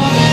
All